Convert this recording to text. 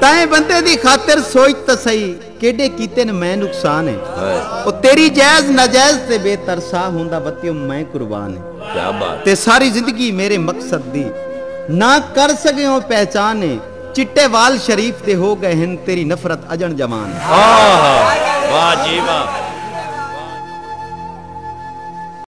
ਤੈਂ ਬੰਦੇ ਦੀ ਖਾਤਰ ਸੋਚ ਤਾਂ ਸਹੀ ਕਿਹੜੇ ਕੀਤੇ ਨੇ ਮੈਂ ਨੁਕਸਾਨ ਹੈ ਉਹ ਤੇਰੀ ਜਾਇਜ਼ ਨਾਜਾਇਜ਼ ਤੇ ਬੇਤਰਸਾ ਹੁੰਦਾ ਬੱਤਿਓ ਮੈਂ ਕੁਰਬਾਨ ਹੈ ਕੀ ਬਾਤ ਤੇ ਸਾਰੀ ਜ਼ਿੰਦਗੀ ਮੇਰੇ ਮਕਸਦ ਦੀ ਨਾ ਕਰ ਸਕਿਓ ਪਹਿਚਾਨੇ ਚਿੱਟੇ ਵਾਲ ਸ਼ਰੀਫ ਤੇ ਹੋ ਗਏ ਹਨ ਤੇਰੀ ਨਫ਼ਰਤ ਅਜਣ ਜਵਾਨ ਆਹ ਵਾਹ ਜੀ ਵਾਹ